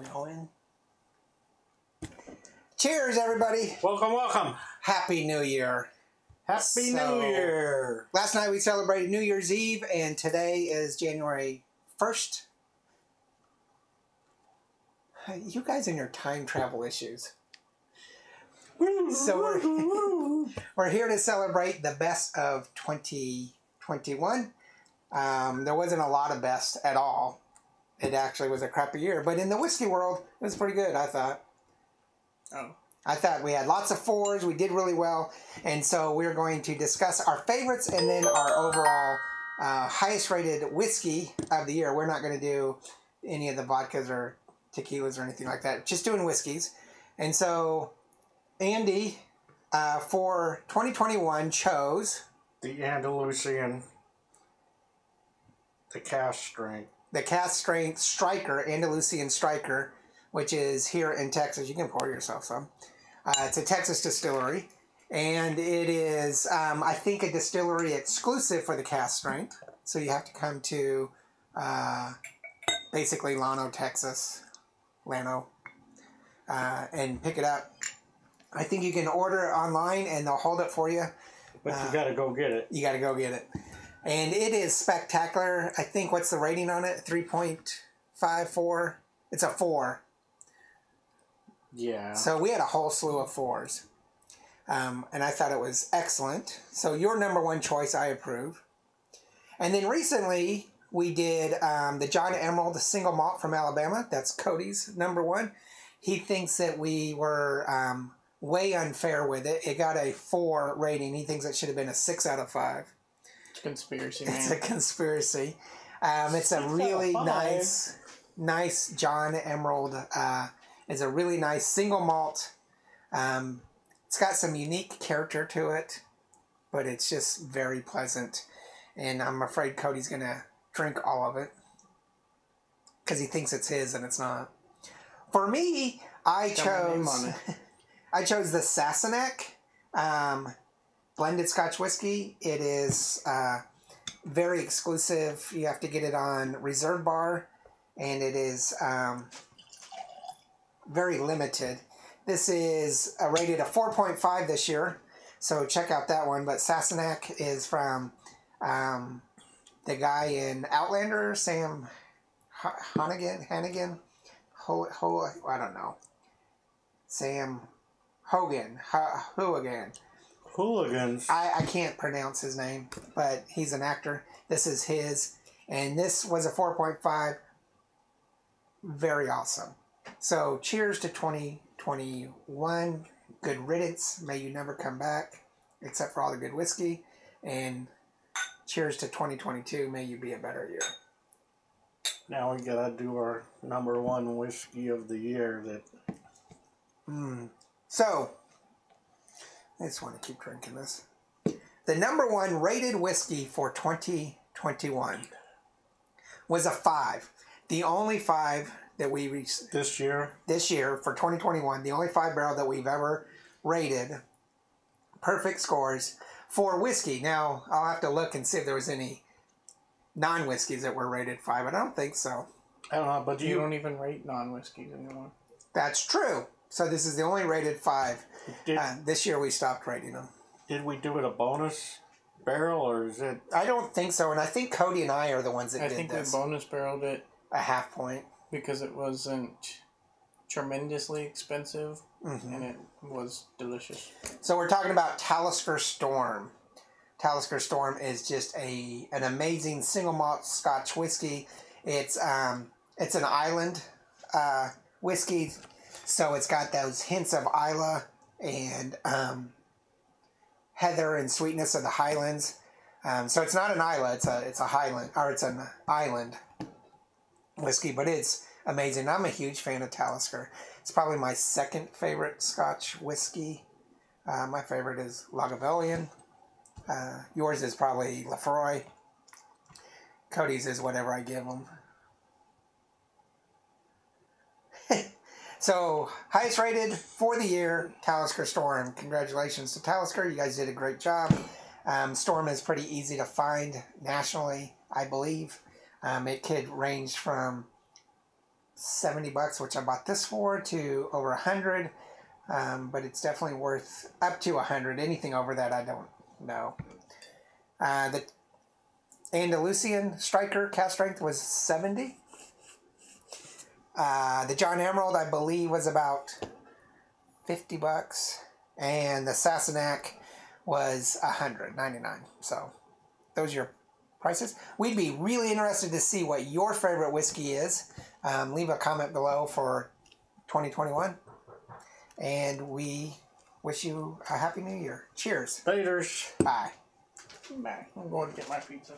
we all? Cheers, everybody! Welcome, welcome. Happy New Year! Happy So- New Year. Last night we celebrated New Year's Eve, and today is January 1st. You guys and your time travel issues. So we're, we're here to celebrate the best of 2021. Um, there wasn't a lot of best at all. It actually was a crappy year, but in the whiskey world, it was pretty good, I thought. Oh. I thought we had lots of fours. We did really well, and so we're going to discuss our favorites and then our overall uh, highest-rated whiskey of the year. We're not going to do any of the vodkas or tequilas or anything like that. Just doing whiskeys, and so Andy uh, for 2021 chose The Andalusian, the cask strength. The Cask Strength Stryker, Andalusian Stryker, which is here in Texas. You can pour yourself some. Uh, it's a Texas distillery, and it is, um, I think, a distillery exclusive for the Cask Strength. So you have to come to uh, basically Lano, Texas, Lano, uh, and pick it up. I think you can order it online, and they'll hold it for you. But Uh, you got to go get it. You got to go get it. And it is spectacular. I think what's the rating on it? 3.54. It's a 4. Yeah. So we had a whole slew of 4s. Um, and I thought it was excellent. So your number one choice, I approve. And then recently we did um, the John Emerald, the single malt from Alabama. That's Cody's number one. He thinks that we were um, way unfair with it. It got a 4 rating. He thinks it should have been a 6 out of 5. It's conspiracy, It's a conspiracy. Um, it's a really nice, nice John Emerald. Uh, is a really nice single malt. Um, it's got some unique character to it, but it's just very pleasant. And I'm afraid Cody's gonna drink all of it because he thinks it's his and it's not. For me, I name chose. I chose the Sassenach um, blended Scotch whiskey. It is uh, very exclusive. You have to get it on Reserve Bar, and it is um, very limited. This is uh, rated a 4.5 this year, so check out that one. But Sassenach is from um, the guy in Outlander, Sam Hannigan. Hannigan, Ho, Ho, I don't know. Sam Hogan, Ho- Hooligan. Hooligans. I, I can't pronounce his name, but he's an actor. This is his, and this was a 4.5. Very awesome. So, cheers to 2021. Good riddance. May you never come back, except for all the good whiskey. And cheers to 2022. May you be a better year. now we got to do our number one whiskey of the year that Mm. So, I just want to keep drinking this. The number one rated whiskey for 2021 was a five. The only five that we reached this year. this year for 2021, the only five barrel that we've ever rated perfect scores for whiskey. Now, I'll have to look and see if there was any non whiskeys that were rated five. but I don't think so. I don't know, but You you, don't even rate non whiskeys anymore. That's true. So, this is the only rated five. did, Uh, this year we stopped rating them. did we do it a bonus barrel or is it I don't think so, and I think Cody and I are the ones that did it. I did think this. we bonus barreled it a half point. because it wasn't tremendously expensive Mhm. and it was delicious. So we're talking about Talisker Storm. Talisker Storm is just a an amazing single malt Scotch whiskey. It's um it's an island uh, whiskey, so it's got those hints of Islay and um, heather and sweetness of the Highlands. Um, so it's not an Islay, it's a it's a Highland or it's an island whiskey, but it's amazing. I'm a huge fan of Talisker. It's probably my second favorite Scotch whiskey. Uh, my favorite is Lagavulin. Uh, yours is probably Laphroaig. Cody's is whatever I give him. So, highest rated for the year, Talisker Storm. Congratulations to Talisker. You guys did a great job. Um, Storm is pretty easy to find nationally, I believe. Um, it could range from 70 bucks, which I bought this for, to over 100. Um, but it's definitely worth up to 100. Anything over that, I don't know. Uh, the Andalusian Stryker cask strength was 70. Uh, the John Emerald, I believe, was about 50 bucks. And the Sassenach was 199. So those are your prices. We'd be really interested to see what your favorite whiskey is. Um, leave a comment below for 2021. And we wish you a happy new year. Cheers. Laters. Bye. Bye. I'm going to get my pizza.